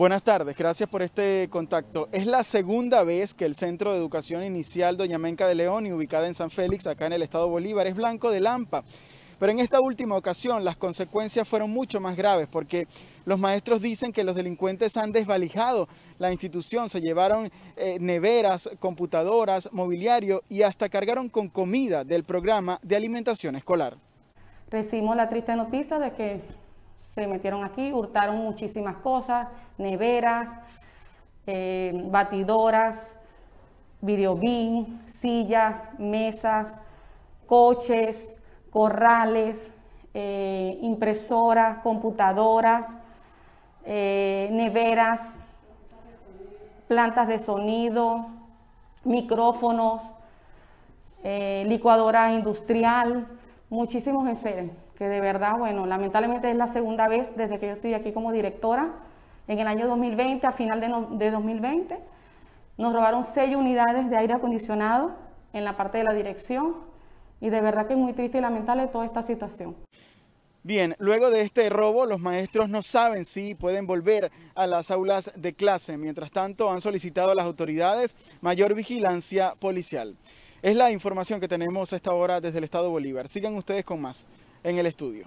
Buenas tardes, gracias por este contacto. Es la segunda vez que el Centro de Educación Inicial Doña Menca de León, y ubicada en San Félix, acá en el estado Bolívar, es blanco de Lampa. Pero en esta última ocasión las consecuencias fueron mucho más graves porque los maestros dicen que los delincuentes han desvalijado la institución, se llevaron eh, neveras, computadoras, mobiliario y hasta cargaron con comida del programa de alimentación escolar. Recibimos la triste noticia de que se metieron aquí, hurtaron muchísimas cosas, neveras, eh, batidoras, videobin, sillas, mesas, coches, corrales, eh, impresoras, computadoras, eh, neveras, plantas de sonido, micrófonos, eh, licuadora industrial, muchísimos enseres, que de verdad, bueno, lamentablemente es la segunda vez desde que yo estoy aquí como directora. En el año 2020, a final de, de 2020, nos robaron seis unidades de aire acondicionado en la parte de la dirección, y de verdad que es muy triste y lamentable toda esta situación. Bien, luego de este robo, los maestros no saben si pueden volver a las aulas de clase. Mientras tanto, han solicitado a las autoridades mayor vigilancia policial. Es la información que tenemos a esta hora desde el Estado Bolívar. Sigan ustedes con más en el estudio.